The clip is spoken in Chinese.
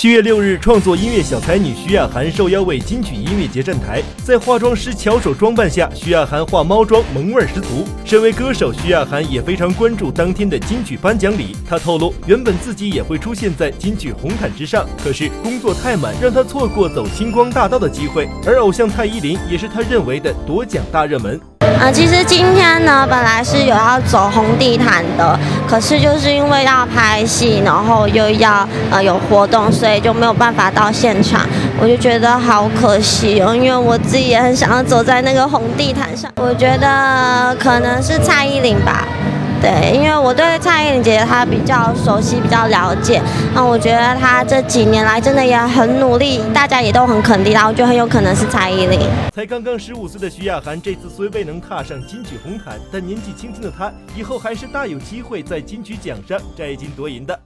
七月六日，创作音乐小才女徐雅涵受邀为金曲音乐节站台，在化妆师巧手装扮下，徐雅涵化猫妆，萌味十足。身为歌手，徐雅涵也非常关注当天的金曲颁奖礼。她透露，原本自己也会出现在金曲红毯之上，可是工作太满，让她错过走星光大道的机会。而偶像蔡依林也是她认为的夺奖大热门。啊，其实今天呢，本来是有要走红地毯的，可是就是因为要拍戏，然后又要呃有活动，所以就没有办法到现场。我就觉得好可惜哦，因为我自己也很想要走在那个红地毯上。我觉得可能是蔡依林吧。对，因为我对蔡依林姐姐她比较熟悉，比较了解。那我觉得她这几年来真的也很努力，大家也都很肯定然后就很有可能是蔡依林。才刚刚十五岁的徐雅涵，这次虽未能踏上金曲红毯，但年纪轻轻的她，以后还是大有机会在金曲奖上摘金夺银的。